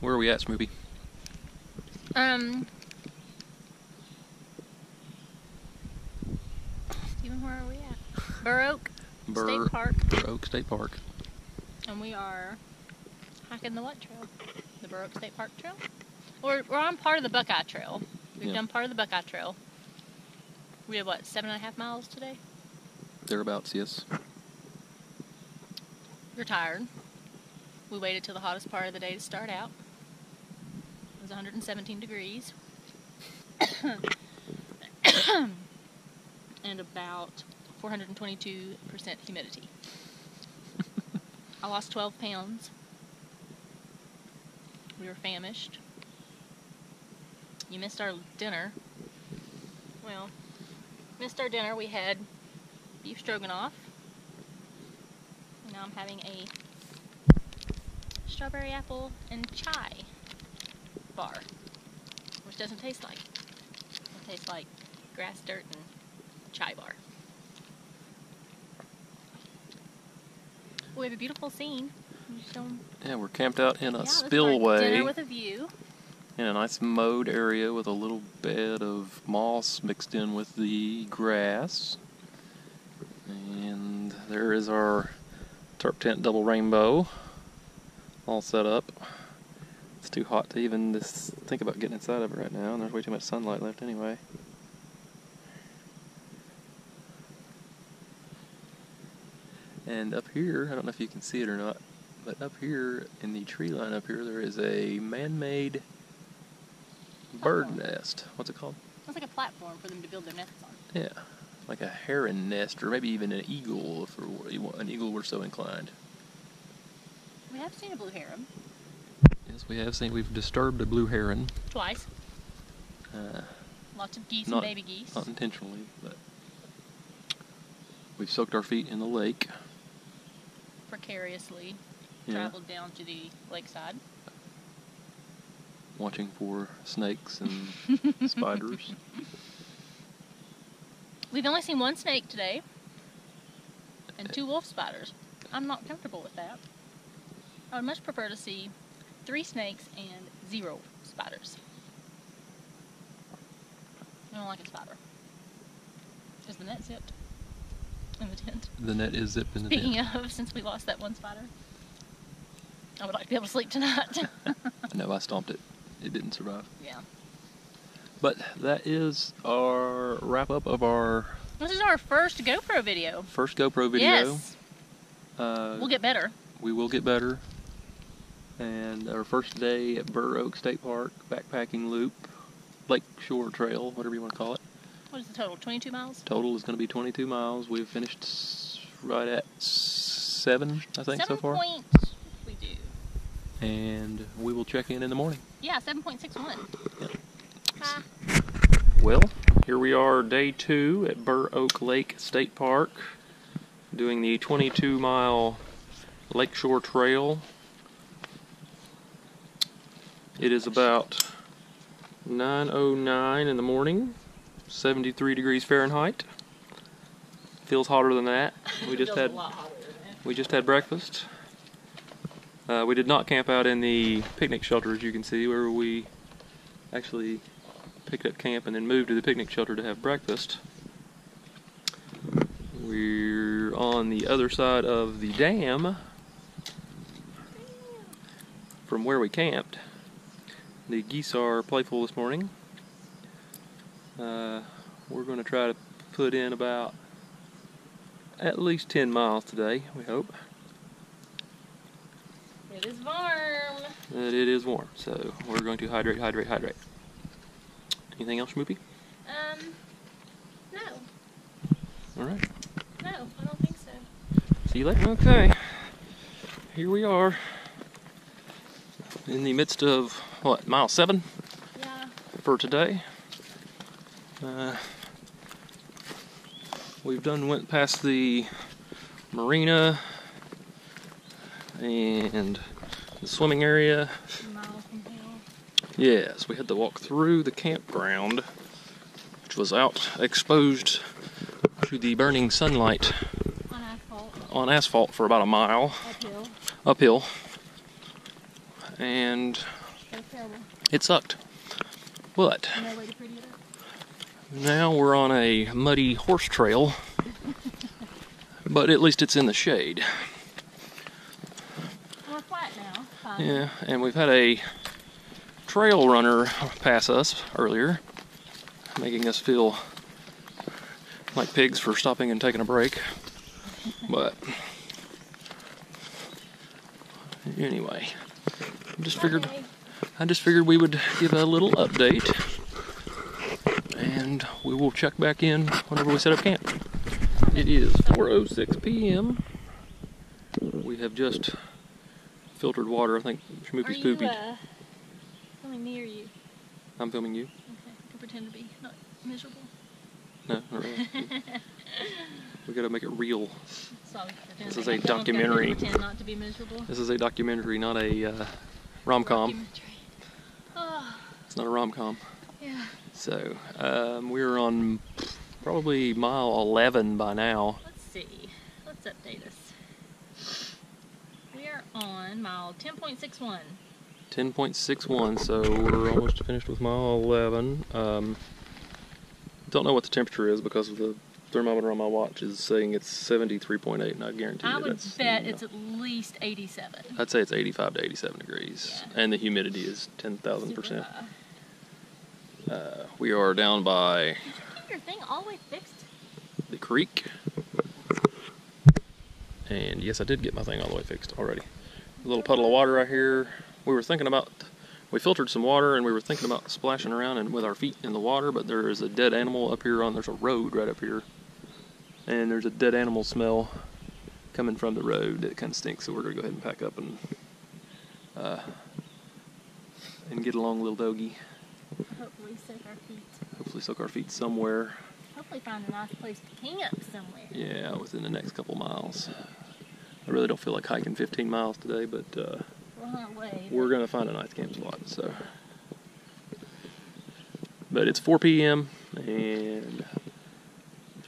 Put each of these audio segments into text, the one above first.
Where are we at, Schmoopy? Um. Steven, where are we at? Burr Oak Burr, State Park, Burr Oak State Park. and we are hiking the what trail? The Burr Oak State Park Trail. We're we're on part of the Buckeye Trail. We've Yeah. done part of the Buckeye Trail. We have what seven and a half miles today. Thereabouts, yes. We're tired. We waited till the hottest part of the day to start out. Was 117 degrees. and about 422% humidity. I lost 12 pounds. We were famished. You missed our dinner. Well, missed our dinner. We had beef stroganoff. Now I'm having a strawberry apple and chai bar, which doesn't taste like. It tastes like grass, dirt, and chai bar. We have a beautiful scene. You show 'em- Yeah, we're camped out in a our spillway with a view. in a nice mowed area with a little bed of moss mixed in with the grass. And there is our tarp tent double rainbow all set up. It's too hot to even just think about getting inside of it right now, and there's way too much sunlight left anyway. And up here, I don't know if you can see it or not, but up here in the tree line up here, there is a man-made bird Oh. nest. What's it called? It's like a platform for them to build their nests on. Yeah, like a heron nest, or maybe even an eagle, if it were- you want- an eagle were so inclined. We have seen a blue heron Yes, we have seen we've disturbed a blue heron, twice. uh, Lots of geese Not- and baby geese. not intentionally, but we've soaked our feet in the lake. precariously Yeah, traveled down to the lakeside. watching for snakes and spiders. We've only seen one snake today and two wolf spiders. I'm not comfortable with that. I would much prefer to see three snakes and zero spiders. I don't like a spider. Is the net zipped in the tent? The net is zipped in the Speaking tent. of, since we lost that one spider, I would like to be able to sleep tonight. No, I stomped it. It didn't survive. yeah. But that is our wrap up of our This is our first GoPro video. first GoPro video. Yes. Uh, We'll get better. we will get better. And our first day at Burr Oak State Park, backpacking loop, Lake Shore Trail, whatever you want to call it. What is the total? 22 miles? Total is going to be 22 miles. We've finished right at seven, I think, so Seven far. point. We do. And we will check in in the morning. Yeah, 7.61. Yep. Ah, Well, here we are, day two at Burr Oak Lake State Park, doing the 22 mile Lakeshore Trail. It is about 9.09 in the morning, 73 degrees Fahrenheit. Feels hotter than that. We just had a lot hotter than that. we just had breakfast. Uh, we did not camp out in the picnic shelter, as you can see, where we actually picked up camp and then moved to the picnic shelter to have breakfast. We're on the other side of the dam from where we camped. The geese are playful this morning. Uh, we're going to try to put in about at least 10 miles today, we hope. It is warm. It is warm, so we're going to hydrate, hydrate, hydrate. Anything else, Schmoopy? Um, no, All right. no, I don't think so. See you later. Okay. Here we are in the midst of what mile seven Yeah, for today. Uh, we've done went past the marina and the swimming area. a mile from here. Yes, we had to walk through the campground, which was out exposed to the burning sunlight On asphalt, on asphalt for about a mile uphill. uphill. And It sucked. But No way to pretty it now we're on a muddy horse trail. but at least it's in the shade. We're flat now. Fine. Yeah, and we've had a trail runner pass us earlier, making us feel like pigs for stopping and taking a break. But anyway, I just figured Okay. I just figured we would give a little update, and we will check back in whenever we set up camp. It is 4:06 p.m. We have just filtered water. I think Are Schmoopy's you, poopy. uh, coming near you? I'm filming you. Okay. I can pretend to be not miserable. No, not really. we gotta make it real. So This is a documentary. Not to be miserable. This is a documentary, not a uh, rom-com. Not a rom-com. yeah. So um, we're on probably mile 11 by now. Let's see. Let's update us. We are on mile 10.61. 10.61, so we're almost finished with mile 11. Um, don't know what the temperature is because the thermometer on my watch is saying it's 73.8, and I guarantee I you would bet no. it's at least 87. I'd say it's 85 to 87 degrees, Yeah. and the humidity is 10,000 Super percent. high. Uh, we are down by Did you get your thing all the way fixed? the creek, and yes, I did get my thing all the way fixed already. A little puddle of water right here. We were thinking about. We filtered some water and we were thinking about splashing around and with our feet in the water, but there is a dead animal up here on there's a road right up here. And there's a dead animal smell coming from the road that kind of stinks, so we're gonna go ahead and pack up and uh, and get along, little doggy. Hopefully soak our feet. Hopefully, soak our feet somewhere. Hopefully find a nice place to camp somewhere. Yeah, within the next couple miles. I really don't feel like hiking 15 miles today, but uh, We're on our way. we're gonna find a nice camp spot. So, but it's 4 p.m. and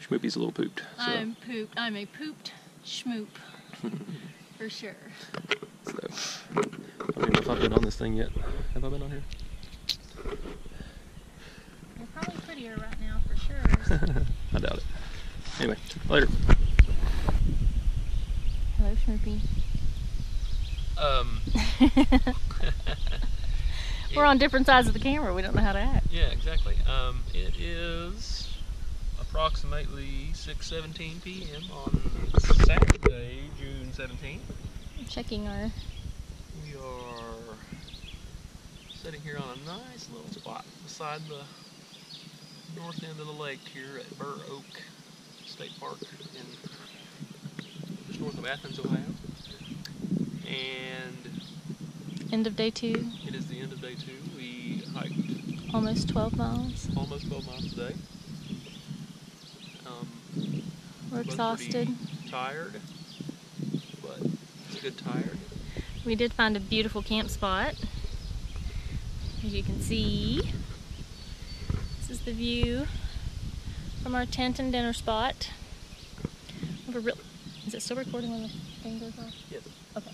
Schmoopy's a little pooped. So, I'm pooped. I'm a pooped schmoop. For sure. so I don't even know if I've been on this thing yet. Have I been on here? You're probably prettier right now, for sure. I doubt it. Anyway, later. Hello, Schmoopy. Um. We're on different sides of the camera. We don't know how to act. Yeah, exactly. Um, it is approximately 6:17 p.m. on Saturday, June 17th. Checking our. We are sitting here on a nice little spot beside the north end of the lake here at Burr Oak State Park in just north of Athens, Ohio. And End of day two. it is the end of day two. We hiked Almost 12 miles. almost 12 miles today. Um, We're exhausted. Tired, but it's a good tired. We did find a beautiful camp spot. As you can see, this is the view from our tent and dinner spot. We have a real, is it still recording when the thing goes off? Yes. Okay.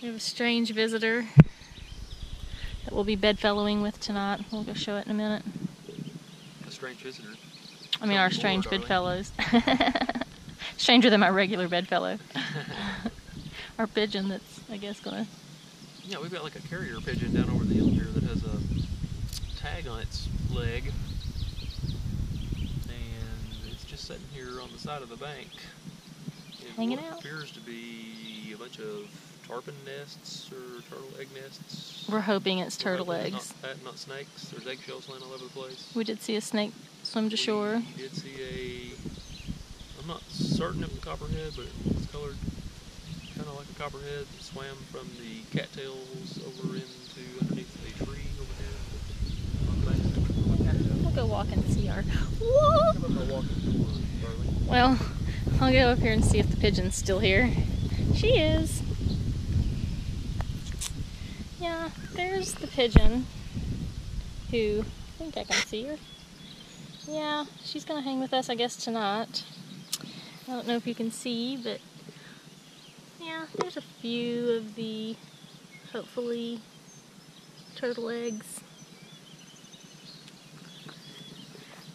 We have a strange visitor that we'll be bedfellowing with tonight. We'll go show it in a minute. A strange visitor. I mean, our strange bedfellows. Stranger than my regular bedfellow. our pigeon that's, I guess, gonna. Yeah, we've got like a carrier pigeon down over the hill here that has a tag on its leg. And it's just sitting here on the side of the bank. in Hanging what out. appears to be a bunch of tarpon nests or turtle egg nests. We're hoping it's We're turtle hoping eggs. Not, that, not snakes. There's eggshells laying all over the place. We did see a snake swim to shore. We did see a. I'm not certain of the copperhead, but it's colored kind of like a copperhead. It swam from the cattails over into underneath a tree overhead. On the bank. We'll go walk and see our. Whoa! Well, I'll go up here and see if the pigeon's still here. She is. Yeah, there's the pigeon. Who I think I can see her. Yeah, she's gonna hang with us, I guess, tonight. I don't know if you can see, but yeah, there's a few of the hopefully turtle eggs.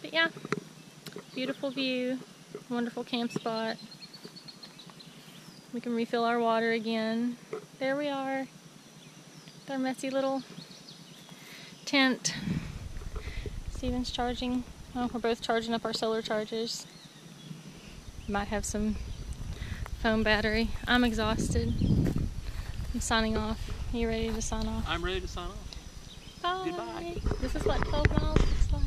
But yeah, beautiful view, wonderful camp spot. We can refill our water again. There we are. With our messy little tent. Steven's charging. Well, we're both charging up our solar chargers. Might have some phone battery. I'm exhausted. I'm signing off. Are you ready to sign off? I'm ready to sign off. Bye. Goodbye. This is what 12 miles looks like.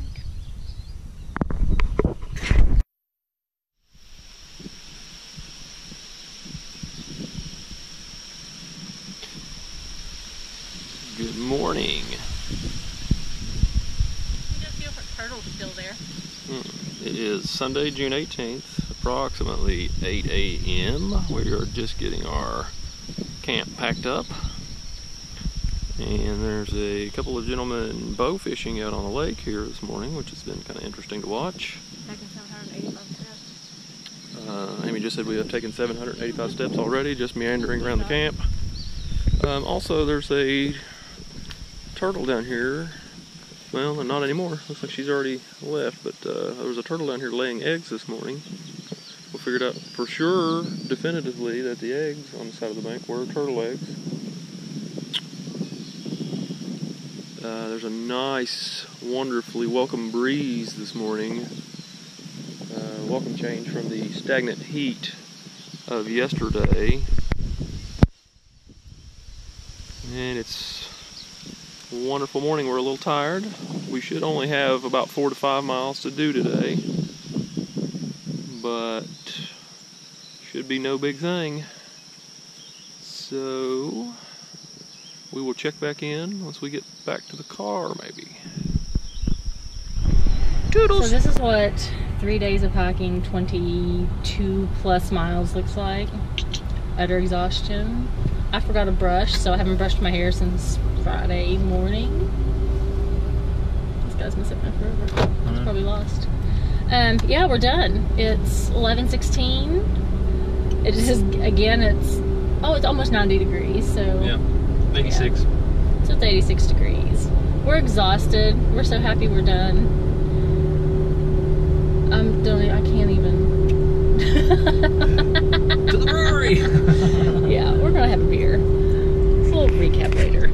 Good morning. You just feel for turtles still there. It is Sunday, June 18th, approximately 8 a.m. We are just getting our camp packed up. And there's a couple of gentlemen bow fishing out on the lake here this morning, which has been kind of interesting to watch. Taking 785 steps. Uh, Amy just said we have taken 785 steps already, just meandering around the camp. Um, also, there's a turtle down here. Well, not anymore. Looks like she's already left, but uh, there was a turtle down here laying eggs this morning. We figured out for sure, definitively, that the eggs on the side of the bank were turtle eggs. Uh, there's a nice, wonderfully welcome breeze this morning. Uh, welcome change from the stagnant heat of yesterday. And it's wonderful morning. We're a little tired. We should only have about four to five miles to do today. But should be no big thing. So we will check back in once we get back to the car, maybe. So this is what three days of hiking, 22 plus miles looks like. Utter exhaustion. I forgot a brush, so I haven't brushed my hair since Friday morning. This guy's missing my forever. It's mm-hmm. probably lost. Um, yeah, we're done. It's 11:16. It is again. It's oh, it's almost 90 degrees. So yeah, 86. Yeah. So it's 86 degrees. We're exhausted. We're so happy we're done. I'm don't. I can't even. to the brewery. yeah, we're gonna have a beer. It's a little recap later.